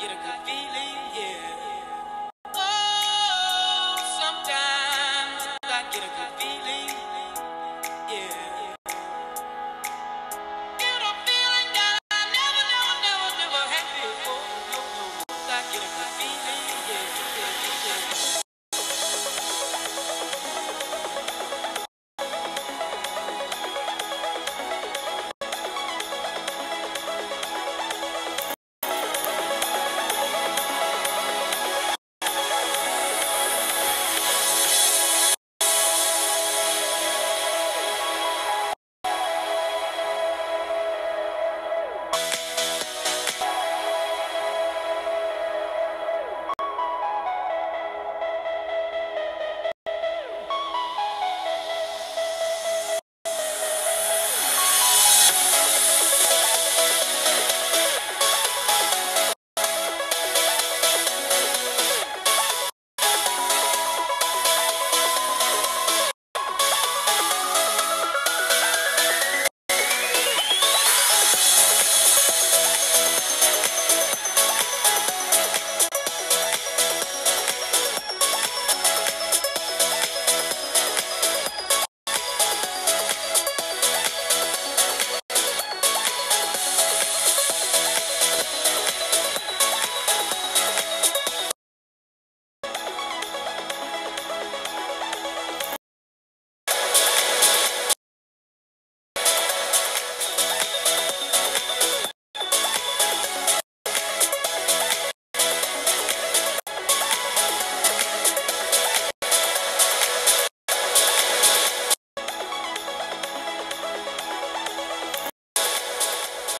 get a good feeling.